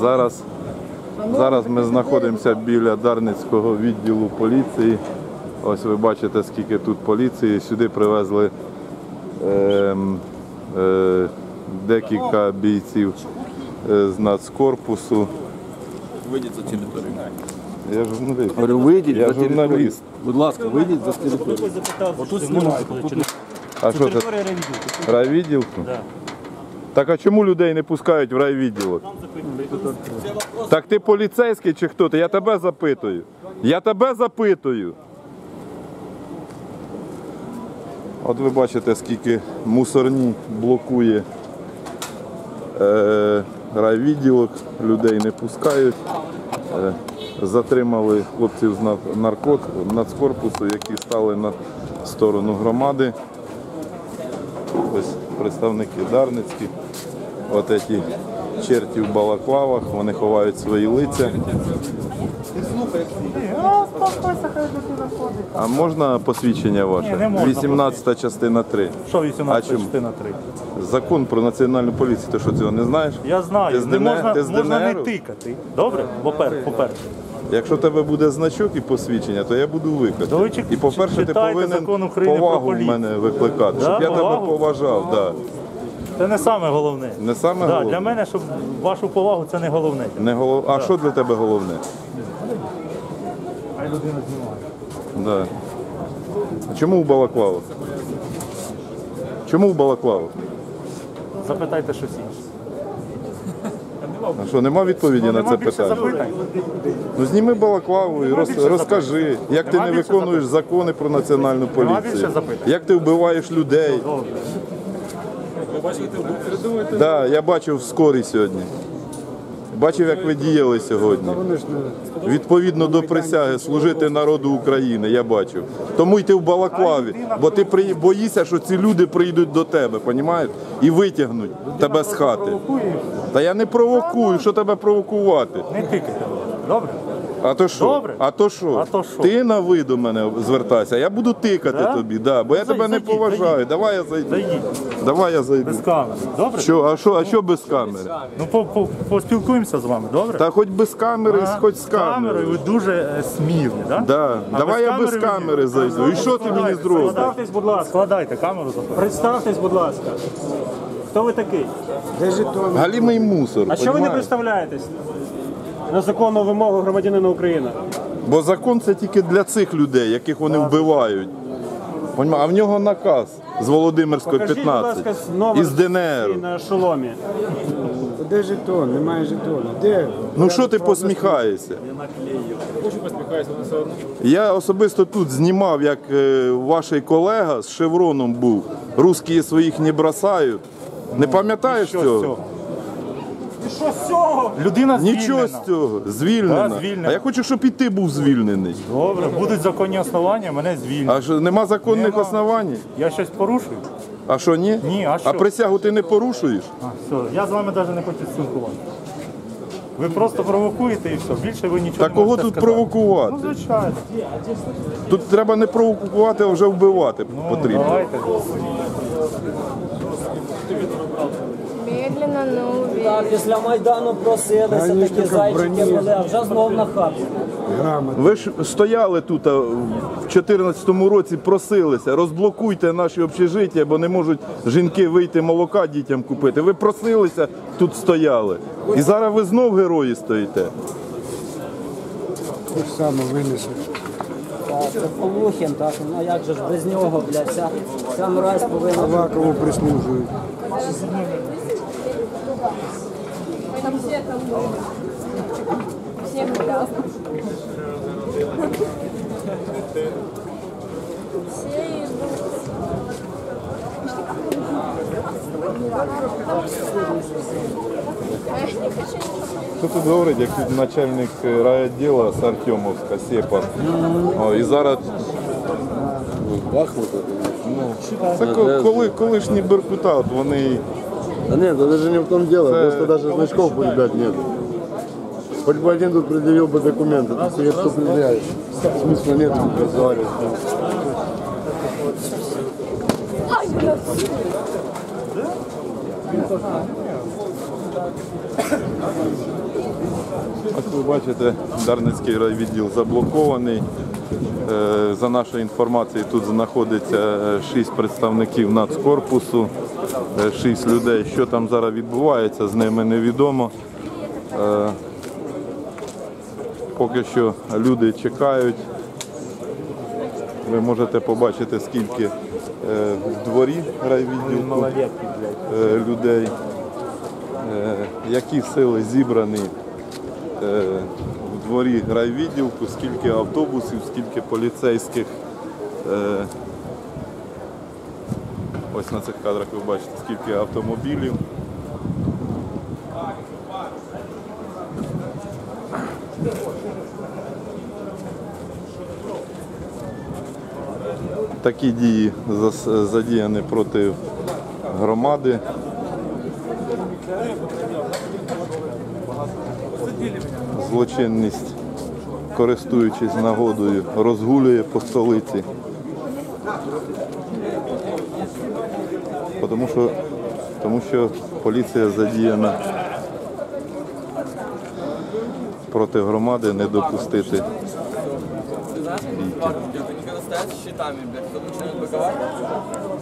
Зараз, зараз ми знаходимося біля Дарницького відділу поліції. Ось ви бачите, скільки тут поліції. Сюди привезли ем, е, декілька бійців е, з нацкорпусу. Вийдіть за територію. Я журналіст. Говорю, вийдіть Я за територію. журналіст. Будь ласка, вийдіть за територію. Отут знімайте, А що це? Райвідділку? Так а чому людей не пускають в райвідділок? Так ти поліцейський чи хто? Я тебе запитую. Я тебе запитую. От ви бачите, скільки мусорні блокує е, райвідділок, людей не пускають. Е, затримали хлопців з нар- наркот, нацкорпусу, які стали на сторону громади. Ось представники Дарницькі. От ці черті в балаклавах, вони ховають свої лиця. А можна посвідчення ваше? Ні, не можна 18 частина 3. Що А 18 чому? частина 3? Закон про національну поліцію, ти що цього не знаєш? Я знаю, з не ДНР? можна, Ти з можна не ДНР? тикати. Добре? По-перше, по-перше. Якщо тебе буде значок і посвідчення, то я буду викати. То ви чи- І по-перше, ти читайте повинен закон України про повагу в поліцію. мене викликати, Да, щоб я тебе повагу? поважав. Да. Це не саме головне. Не саме Да, головне? Для мене, щоб вашу повагу, це не головне. Не голов... А що для тебе головне? Хай людина знімає. Да. А чому в балаклавах? Чому в балаклавах? Запитайте щось інше. А що, нема відповіді на Нема це питання? запитань? Ну зніми балаклаву і роз, розкажи, як ти не виконуєш закони про національну Нема поліцію, більше як ти вбиваєш людей. Да, я бачив скорі сьогодні. Бачив, як ви діяли сьогодні. Відповідно до присяги служити народу України, я бачив. Тому йти в Балаклаві, бо ти боїшся, що ці люди прийдуть до тебе, понімаєш? І витягнуть тебе з хати. Та я не провокую, що тебе провокувати. Не тикайте. Добре? А то що? Добре. А то що? А то що? Ти на ви до мене звертайся, я буду тикати Да? тобі, да, бо я Зай- тебе не зайдіть, поважаю. зайдіть. Давай я зайду. Зайдіть. Давай я зайду. Без камери. Добре? Що, а що, а що без камери? Ну, по, по, поспілкуємося з вами, добре? Та хоч без камери, А, хоч з камерою. ви дуже е, смілі, так? Да. Давай я без ви- камери зайду. І що ти мені зробиш? Складайте, будь ласка. Складайте камеру за Представтесь, будь ласка. Хто ви такий? Галімий мусор. А що ви не понімаєш? представляєтесь на законну вимогу громадянина України? Бо закон це тільки для цих людей, яких вони вбивають. Понімаєш? А в нього наказ з Володимирської Покажіть, будь 15. ласка, номер Із ДНР. на шоломі. Де жетон? Немає жетона. Де? Ну що ти посміхаєшся? Я особисто тут знімав, як е, ваш колега з шевроном був. Русські своїх не бросають. Не пам'ятаєш Що з цього? цього? І що з цього? Людина Нічого звільнена. з цього. Звільнена. Да, звільнена. А я хочу, щоб і ти був звільнений. Добре, будуть законні основання, мене звільнять. А що нема законних Нема. основань? Я щось порушую? А що ні? Ні, а що? А присягу ти не порушуєш? А, все, я з вами навіть не хочу спілкуватися. Ви просто провокуєте і все. Більше ви нічого Та не кого можете тут сказати. провокувати? Ну, звичайно. Тут треба не провокувати, а вже вбивати Ну, потрібно. давайте. Но уверенно. Так, після Майдану просилися такі зайчики броні. були, а вже знов на хату. Грамотно. Ви ж стояли тут а, в 2014 році, просилися, розблокуйте наші общежиття, бо не можуть жінки вийти молока дітям купити. Ви просилися, тут стояли. І зараз ви знов герої стоїте. Те ж саме винесе. Так, це Полухін, так, ну а як же ж без нього, блядь, вся, вся мразь повинна. Авакову прислужують. Там все там Всем прекрасно. Все тут говорить, як тут начальник е, райвідділу з Артемовська, Сепар. О, і зараз Ну, це ко- коли, колишні Беркута, от вони Да нет, это даже не в том дело, просто даже значков у ребят нет. Хоть бы один тут предъявил бы документы, тут все что предъявляешь. Смысла нет разговаривать. Ось ви бачите, Дарницький райвідділ заблокований. Е, За нашою інформацією, тут знаходиться е, шість представників нацкорпусу, е, шість людей. Що там зараз відбувається, з ними невідомо. Поки що люди чекають. Ви можете побачити, скільки в дворі райвідділку людей, які сили зібрані дворі райвідділку, скільки автобусів, скільки поліцейських. Е, Ось на цих кадрах ви бачите, скільки автомобілів. Такі дії задіяні проти громади. Злочинність, користуючись нагодою, розгулює по столиці. Тому що, тому що поліція задіяна проти громади не допустити Где-то